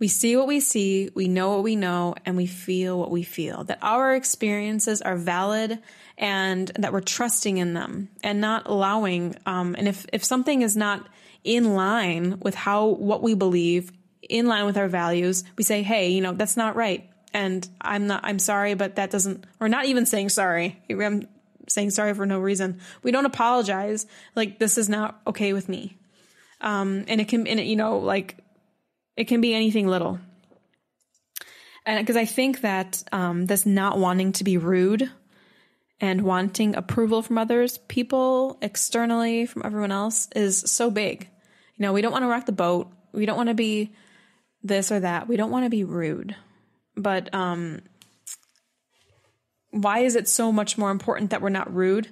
We see what we see, we know what we know, and we feel what we feel. That our experiences are valid and that we're trusting in them and not allowing, um, and if, if something is not in line with how, what we believe, in line with our values, we say, hey, you know, that's not right. and I'm not, I'm sorry, but that doesn't, or not even saying sorry. I'm saying sorry for no reason. We don't apologize. Like, this is not okay with me. Um, and it can, and it, you know, like, it can be anything little. And because I think that um, this not wanting to be rude and wanting approval from others, people externally from everyone else, is so big. You know, we don't want to rock the boat. We don't want to be this or that. We don't want to be rude. But um, why is it so much more important that we're not rude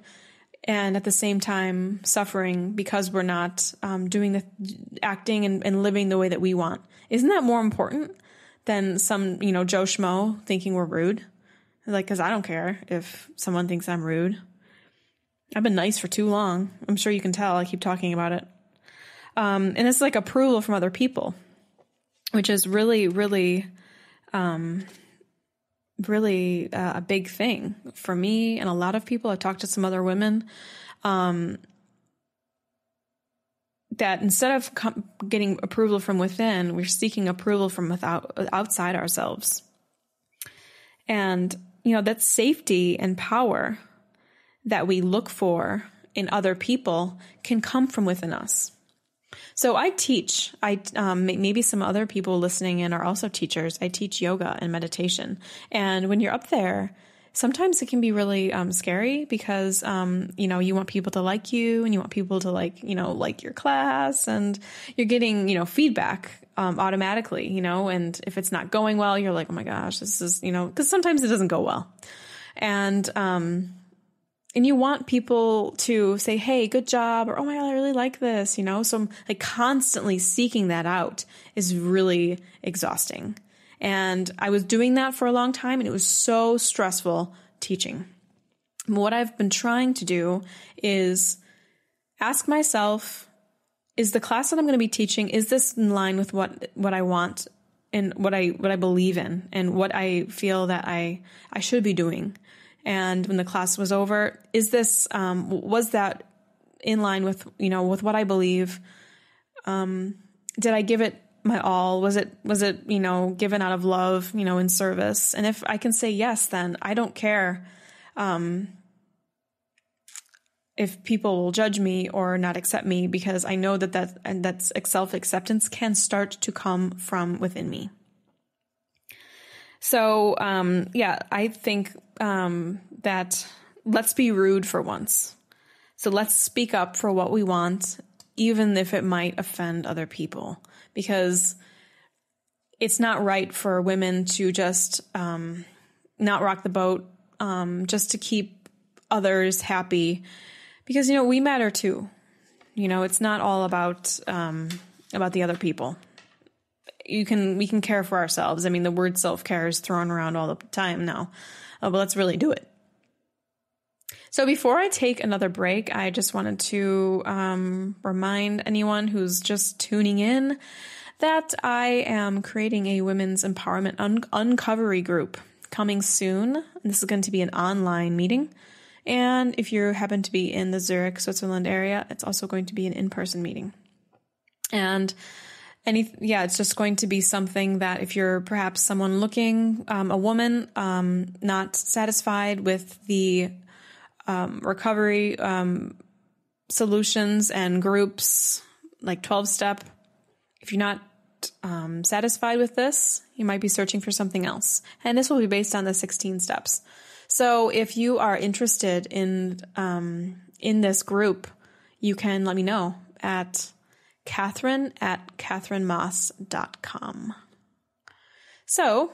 and at the same time suffering because we're not um, doing the acting and, and living the way that we want? Isn't that more important than some, you know, Joe Schmo thinking we're rude? Like, because I don't care if someone thinks I'm rude. I've been nice for too long. I'm sure you can tell. I keep talking about it. Um, and it's like approval from other people, which is really, really, um, really uh, a big thing for me and a lot of people. I talked to some other women um, that instead of com- getting approval from within, we're seeking approval from without outside ourselves. And you know, that safety and power that we look for in other people can come from within us. So I teach. I um, maybe some other people listening in are also teachers. I teach yoga and meditation, and when you're up there, sometimes it can be really um, scary because um, you know you want people to like you and you want people to like you know like your class, and you're getting you know feedback um, automatically, you know, and if it's not going well, you're like, oh my gosh, this is, you know, because sometimes it doesn't go well. And, um, and you want people to say, hey, good job, or oh my God, I really like this, you know? So I'm like constantly seeking that out is really exhausting. And I was doing that for a long time and it was so stressful teaching. What I've been trying to do is ask myself, is the class that I'm going to be teaching is this in line with what what I want and what I what I believe in and what I feel that I I should be doing. And when the class was over, is this um, was that in line with you know with what I believe? Um, did I give it my all? Was it was it you know given out of love you know in service? And if I can say yes, then I don't care. Um, if people will judge me or not accept me because I know that that and that's self acceptance can start to come from within me. So um, yeah, I think um, that let's be rude for once. So let's speak up for what we want, even if it might offend other people, because it's not right for women to just um, not rock the boat, um, just to keep others happy because you know we matter too. You know, it's not all about um, about the other people. You can we can care for ourselves. I mean, the word self care is thrown around all the time now, uh, but let's really do it. So before I take another break, I just wanted to um, remind anyone who's just tuning in that I am creating a women's empowerment un- uncovery group coming soon. This is going to be an online meeting. And if you happen to be in the Zurich, Switzerland area, it's also going to be an in person meeting. And any, yeah, it's just going to be something that if you're perhaps someone looking, um, a woman, um, not satisfied with the um, recovery um, solutions and groups, like 12 step, if you're not um, satisfied with this, you might be searching for something else. And this will be based on the 16 steps. So if you are interested in um, in this group, you can let me know at Katherine at katherinemaas.com. So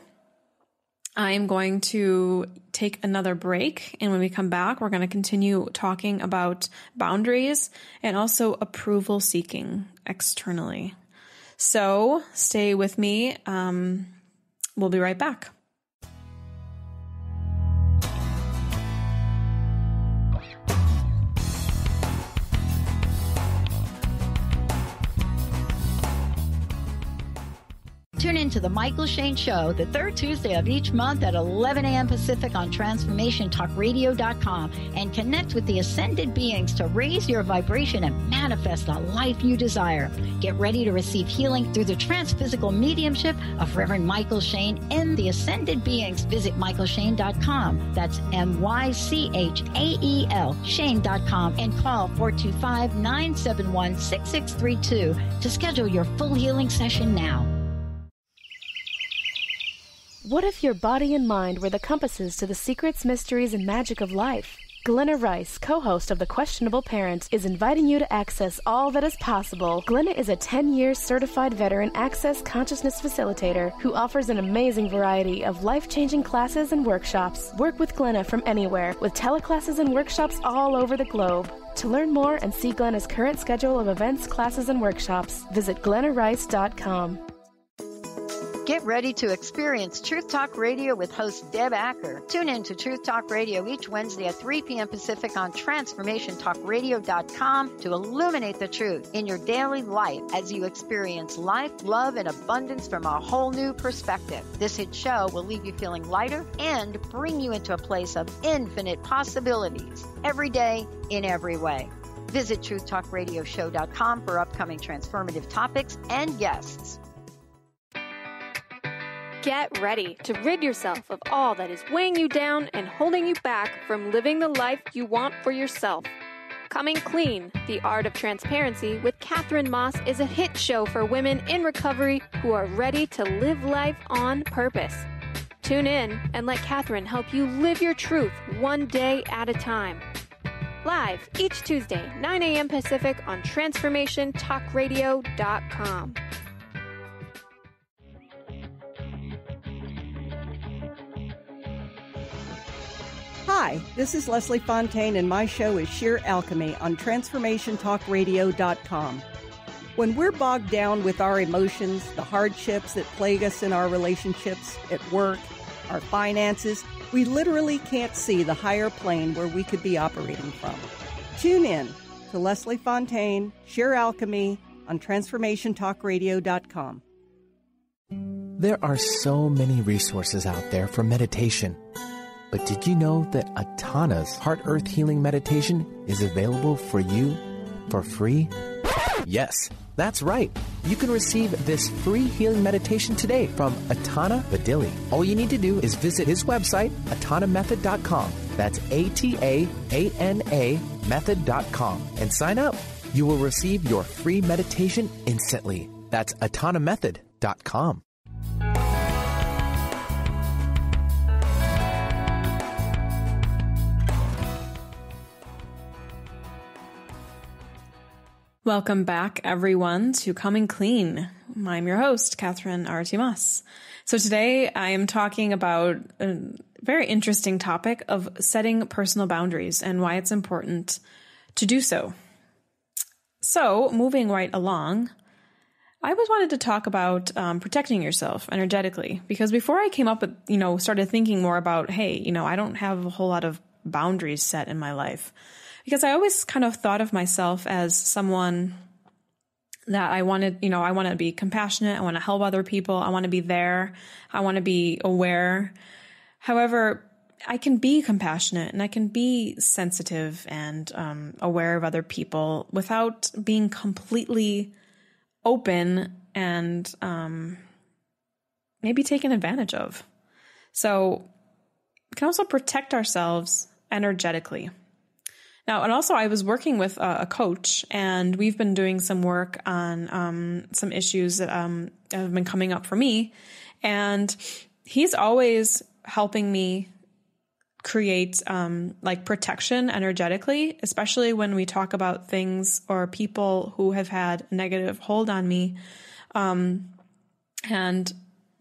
I'm going to take another break. And when we come back, we're going to continue talking about boundaries and also approval seeking externally. So stay with me. Um, we'll be right back. Tune in in to the Mychael Shane Show the third Tuesday of each month at 11 a.m. Pacific on TransformationTalkRadio.com and connect with the ascended beings to raise your vibration and manifest the life you desire. Get ready to receive healing through the transphysical mediumship of Reverend Mychael Shane and the ascended beings. Visit MychaelShane.com. That's M Y C H A E L Shane.com and call 425 971 6632 to schedule your full healing session now. What if your body and mind were the compasses to the secrets, mysteries, and magic of life? Glenna Rice, co host of The Questionable Parent, is inviting you to access all that is possible. Glenna is a 10 year certified veteran access consciousness facilitator who offers an amazing variety of life changing classes and workshops. Work with Glenna from anywhere with teleclasses and workshops all over the globe. To learn more and see Glenna's current schedule of events, classes, and workshops, visit glennarice.com. Get ready to experience Truth Talk Radio with host Deb Acker. Tune in to Truth Talk Radio each Wednesday at 3 p.m. Pacific on TransformationTalkRadio.com to illuminate the truth in your daily life as you experience life, love, and abundance from a whole new perspective. This hit show will leave you feeling lighter and bring you into a place of infinite possibilities every day in every way. Visit TruthTalkRadioshow.com for upcoming transformative topics and guests. Get ready to rid yourself of all that is weighing you down and holding you back from living the life you want for yourself. Coming Clean, The Art of Transparency with Katherine Maas is a hit show for women in recovery who are ready to live life on purpose. Tune in and let Katherine help you live your truth one day at a time. Live each Tuesday, 9 a.m. Pacific on TransformationTalkRadio.com. Hi, this is Leslie Fontaine, and my show is Sheer Alchemy on TransformationTalkRadio.com. When we're bogged down with our emotions, the hardships that plague us in our relationships, at work, our finances, we literally can't see the higher plane where we could be operating from. Tune in to Leslie Fontaine, Sheer Alchemy on TransformationTalkRadio.com. There are so many resources out there for meditation. But did you know that Atana's Heart Earth Healing Meditation is available for you for free? Yes, that's right. You can receive this free healing meditation today from Atana Vadili. All you need to do is visit his website, atanamethod.com. That's A T A A N A method.com and sign up. You will receive your free meditation instantly. That's atanamethod.com. Welcome back, everyone, to Coming Clean. I'm your host, Katherine Arati Maas. So today I am talking about a very interesting topic of setting personal boundaries and why it's important to do so. So, moving right along, I always wanted to talk about um, protecting yourself energetically because before I came up with, you know, started thinking more about, hey, you know, I don't have a whole lot of boundaries set in my life because I always kind of thought of myself as someone that I wanted, you know, I want to be compassionate. I want to help other people. I want to be there. I want to be aware. However, I can be compassionate and I can be sensitive and um, aware of other people without being completely open and um, maybe taken advantage of. So, we can also protect ourselves energetically. Now, and also, I was working with a, coach, and we've been doing some work on um, some issues that um, have been coming up for me. And he's always helping me create um, like protection energetically, especially when we talk about things or people who have had a negative hold on me. Um, and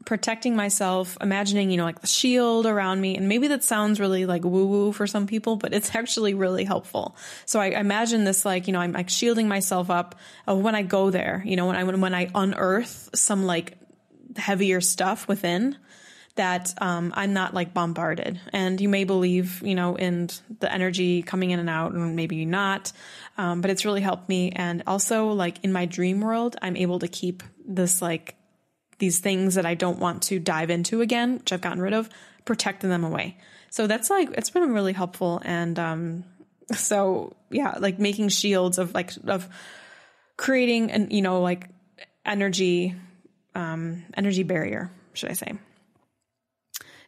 protecting myself, imagining, you know, like the shield around me. And maybe that sounds really like woo woo for some people, but it's <laughs> actually really helpful. So I imagine this like, you know, I'm like shielding myself up when I go there, you know, when I, when I unearth some like heavier stuff within that um, I'm not like bombarded. And you may believe, you know, in the energy coming in and out, and maybe not. Um, but it's really helped me. And also, like in my dream world, I'm able to keep this like these things that I don't want to dive into again, which I've gotten rid of, protecting them away. So that's like it's been really helpful and um <laughs> so yeah, like making shields of like of creating and you know like energy um energy barrier, should I say.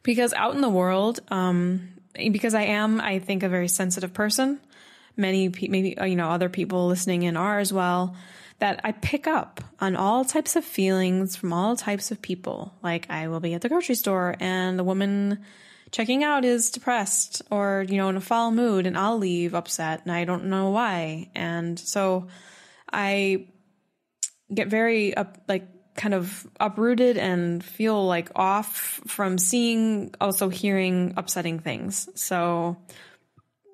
Because out in the world um because I am I think a very sensitive person, many maybe you know other people listening in are as well that I pick up on all types of feelings from all types of people. Like I will be at the grocery store and the woman checking out is depressed or, you know, in a foul mood and I'll leave upset and I don't know why. And so I get very up, like kind of uprooted and feel like off from seeing, also hearing upsetting things. So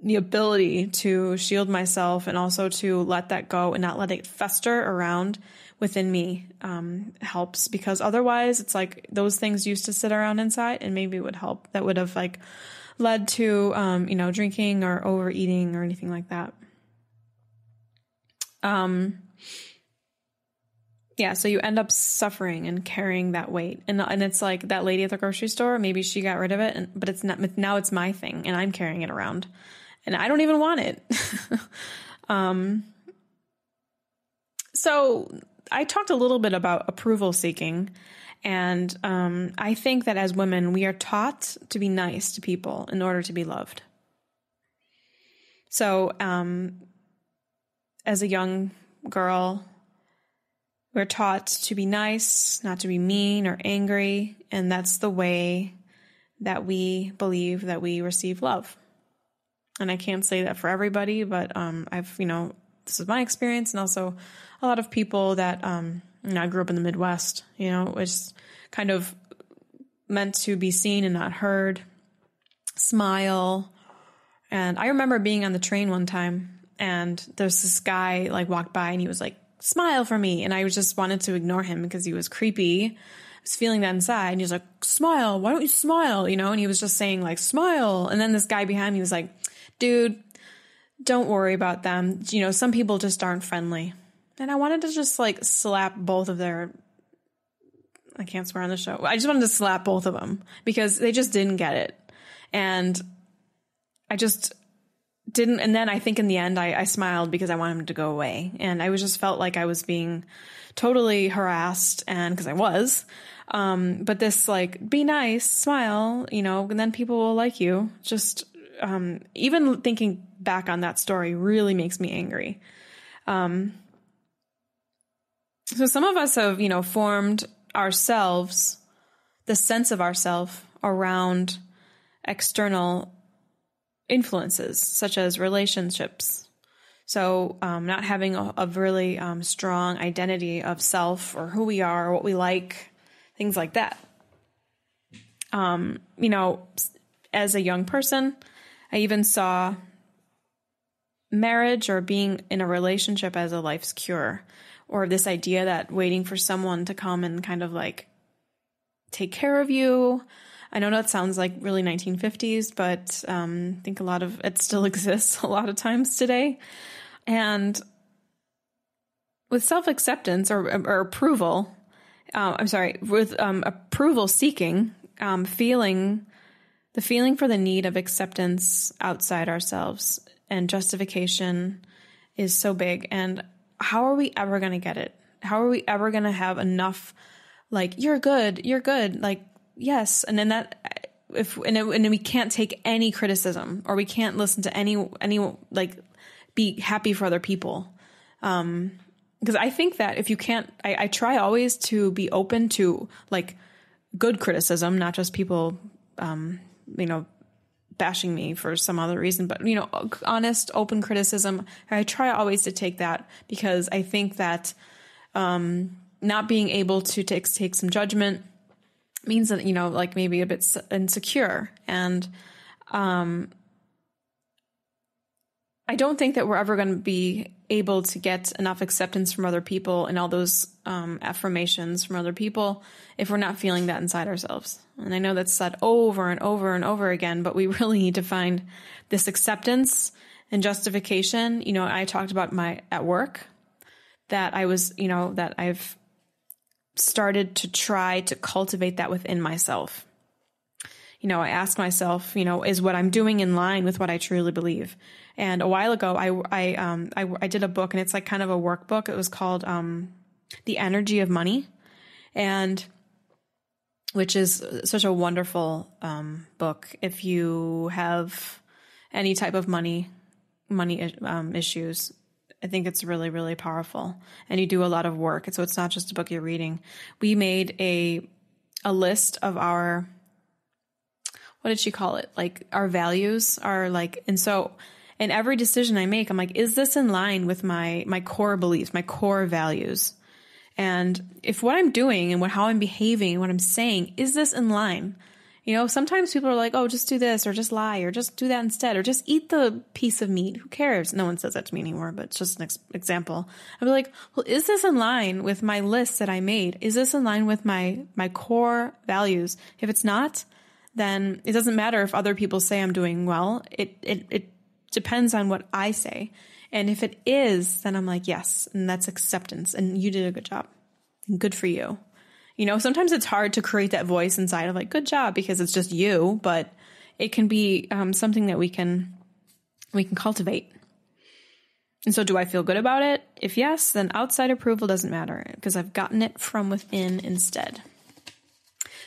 the ability to shield myself and also to let that go and not let it fester around within me um, helps. Because otherwise it's like those things used to sit around inside and maybe would help. That would have like led to um, you know drinking or overeating or anything like that. Um yeah so you end up suffering and carrying that weight. And and it's like that lady at the grocery store maybe she got rid of it and but it's not now it's my thing and i'm carrying it around and I don't even want it. <laughs> um, so I talked a little bit about approval seeking. And um, I think that as women, we are taught to be nice to people in order to be loved. So, um, as a young girl, we're taught to be nice, not to be mean or angry. And that's the way that we believe that we receive love and I can't say that for everybody, but um, I've you know this is my experience, and also a lot of people that um, you know, I grew up in the Midwest. You know, was kind of meant to be seen and not heard. Smile, and I remember being on the train one time, and there's this guy like walked by, and he was like, "Smile for me," and I was just wanted to ignore him because he was creepy. I was feeling that inside, and he was like, "Smile, why don't you smile?" You know, and he was just saying like, "Smile," and then this guy behind me was like dude, don't worry about them. You know, some people just aren't friendly. And I wanted to just like slap both of their I can't swear on the show. I just wanted to slap both of them because they just didn't get it. And I just didn't and then I think in the end I, I smiled because I wanted him to go away. And I was just felt like I was being totally harassed and because I was. Um, but this like be nice, smile, you know, and then people will like you. Just um, even thinking back on that story really makes me angry. Um, so some of us have, you know, formed ourselves, the sense of ourself around external influences such as relationships. So, um, not having a, a really um, strong identity of self or who we are, or what we like, things like that. Um, you know, as a young person, I even saw marriage or being in a relationship as a life's cure, or this idea that waiting for someone to come and kind of like take care of you. I know that sounds like really 1950s, but um, I think a lot of it still <laughs> exists a lot of times today. And with self acceptance or, or, approval, uh, I'm sorry, with um, approval seeking, um, feeling the feeling for the need of acceptance outside ourselves and justification is so big. And how are we ever going to get it? How are we ever going to have enough, like, you're good, you're good, like, yes. And then that, if, and, it, and we can't take any criticism or we can't listen to any, any, like, be happy for other people. Um, because I think that if you can't, I, I try always to be open to like good criticism, not just people, um, you know, bashing me for some other reason, but you know, honest, open criticism. I try always to take that because I think that um, not being able to take take some judgment means that you know, like maybe a bit insecure, and um, I don't think that we're ever going to be able to get enough acceptance from other people and all those um, affirmations from other people if we're not feeling that inside ourselves. And I know that's said over and over and over again, but we <laughs> really need to find this acceptance and justification. You know, I talked about my at work that I was, you know, that I've started to try to cultivate that within myself. You know, I ask myself, you know, is what I'm doing in line with what I truly believe? And a while ago, I I um I, I did a book, and it's like kind of a workbook. It was called um, "The Energy of Money," and which is such a wonderful um, book if you have any type of money money um, issues. I think it's really really powerful, and you do a lot of work. So it's not just a book you're reading. We made a a list of our what did she call it? Like our values are like, and so in every decision I make, I'm like, is this in line with my my core beliefs, my core values? And if what I'm doing and what how I'm behaving, and what I'm saying, is this in line? You know, sometimes people are like, oh, just do this or just lie or just do that instead or just eat the piece of meat. Who cares? No one says that to me anymore, but it's just an ex- example. I'd be like, well, is this in line with my list that I made? Is this in line with my, my core values? If it's not, then it doesn't matter if other people say I'm doing well. It, it, it depends on what I say. And if it is, then I'm like, yes, and that's acceptance. And you did a good job. Good for you. You know, sometimes it's hard to create that voice inside of like, good job, because it's just you, but it can be um, something that we can we can cultivate. And so, do I feel good about it? If yes, then outside approval doesn't matter because I've gotten it from within instead.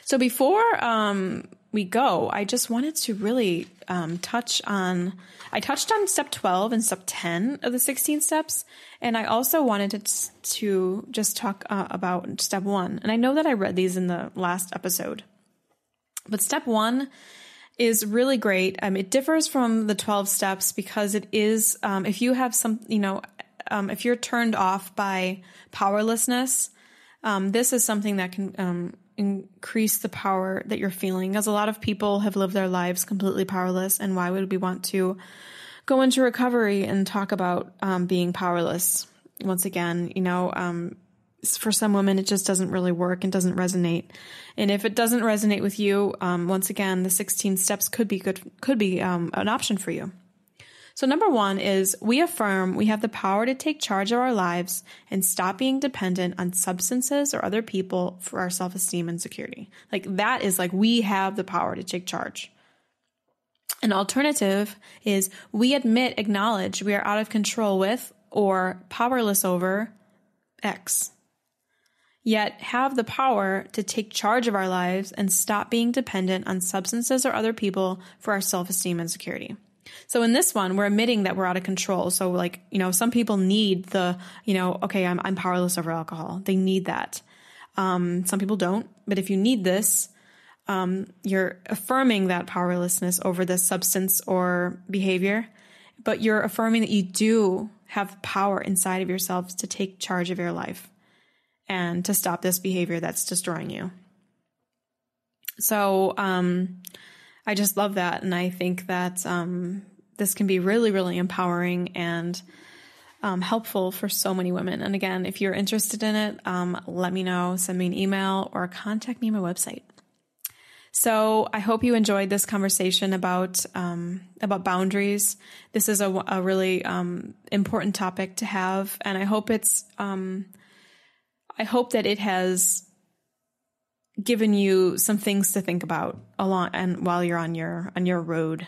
So, before um, we go, I just wanted to really um, touch on. I touched on step 12 and step 10 of the 16 steps. And I also wanted to, to just talk uh, about step one. And I know that I read these in the last episode. But step one is really great. Um, it differs from the 12 steps because it is, um, if you have some, you know, um, if you're turned off by powerlessness, um, this is something that can um, increase the power that you're feeling. As a lot of people have lived their lives completely powerless, and why would we want to go into recovery and talk about um, being powerless? Once again, you know, um, for some women, it just doesn't really work and doesn't resonate. And if it doesn't resonate with you, um, once again, the 16 steps could be good, could be um, an option for you. So, number one is we affirm we have the power to take charge of our lives and stop being dependent on substances or other people for our self esteem and security. Like, that is like we have the power to take charge. An alternative is we admit, acknowledge we are out of control with or powerless over X. Yet have the power to take charge of our lives and stop being dependent on substances or other people for our self esteem and security. So in this one, we're admitting that we're out of control. So like, you know, some people need the, you know, okay, I'm, I'm powerless over alcohol. They need that. Um, some people don't, but if you need this, um, you're affirming that powerlessness over this substance or behavior, but you're affirming that you do have power inside of yourselves to take charge of your life and to stop this behavior that's destroying you. So, um, I just love that. And I think that um, this can be really, really empowering and um, helpful for so many women. And again, if you're interested in it, um, let me know, send me an email or contact me on my website. So I hope you enjoyed this conversation about um, about boundaries. This is a, a really um, important topic to have, and I hope it's um, I hope that it has given you some things to think about along and while you're on your on your road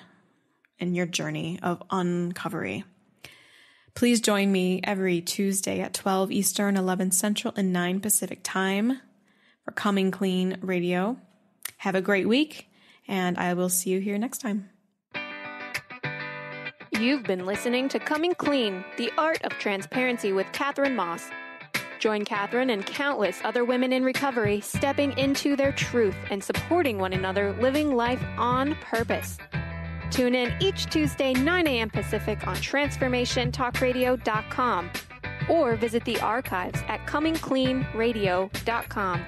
and your journey of uncovery. Please join me every Tuesday at 12 Eastern, 11 Central, and 9 Pacific time for Coming Clean Radio. Have a great week, and I will see you here next time. You've been listening to Coming Clean, the art of transparency with Katherine Maas. Join Katherine and countless other women in recovery stepping into their truth and supporting one another living life on purpose. Tune in each Tuesday, 9 a.m. Pacific on TransformationTalkRadio.com or visit the archives at ComingCleanRadio.com.